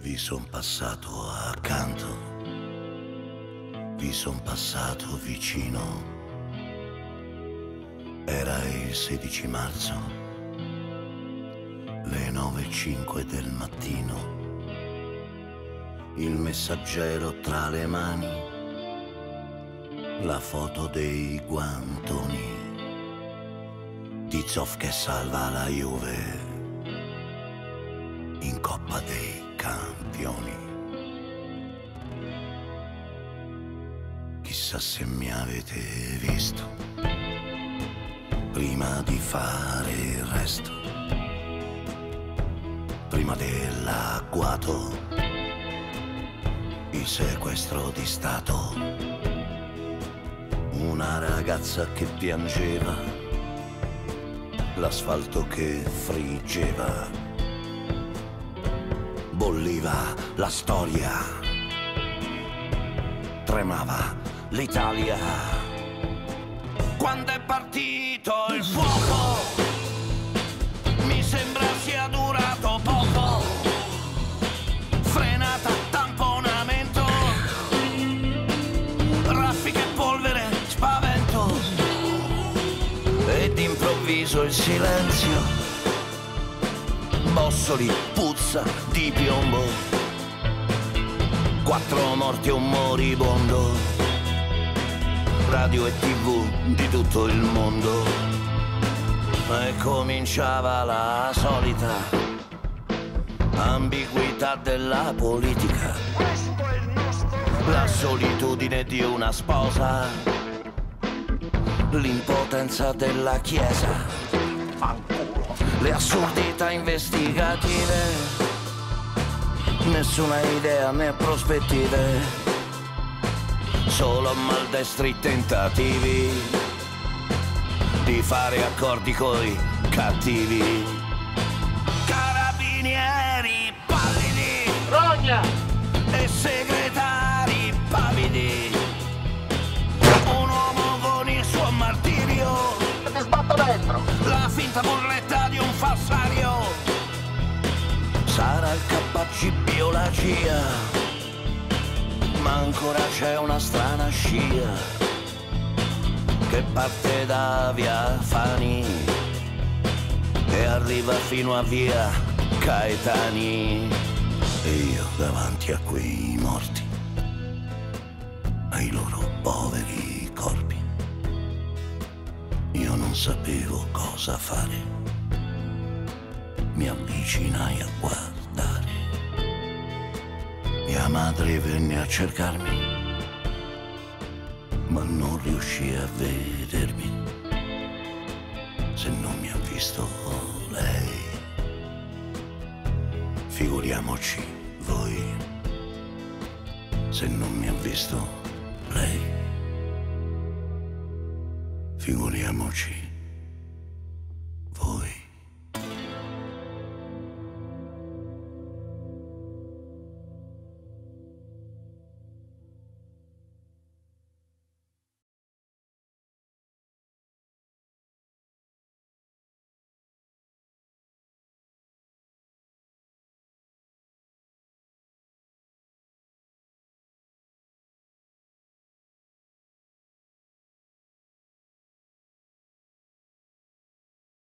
Vi son passato accanto, vi son passato vicino. Era il 16 marzo, le 9.05 del mattino. Il messaggero tra le mani, la foto dei guantoni di Zoff che salva la Juve Campioni. Chissà se mi avete visto prima di fare il resto, prima dell'agguato, il sequestro di Stato, una ragazza che piangeva, l'asfalto che friggeva bolliva la storia, tremava l'Italia. Quando è partito il fuoco, mi sembra sia durato poco. Frenata, tamponamento, raffiche, polvere, spavento. Ed improvviso il silenzio bossoli, puzza di piombo. Quattro morti e un moribondo. Radio e tv di tutto il mondo. E cominciava la solita ambiguità della politica. La solitudine di una sposa. L'impotenza della chiesa le assurdità investigative, nessuna idea né prospettive, solo maldestri tentativi di fare accordi coi cattivi. Carabinieri pallidi, Rogna! CIA, ma ancora c'è una strana scia che parte da via Fani e arriva fino a via Caetani. E io davanti a quei morti, ai loro poveri corpi, io non sapevo cosa fare. Mi avvicinai a guardare. Mia madre venne a cercarmi, ma non riuscì a vedermi. Se non mi ha visto lei, figuriamoci voi. Se non mi ha visto lei, figuriamoci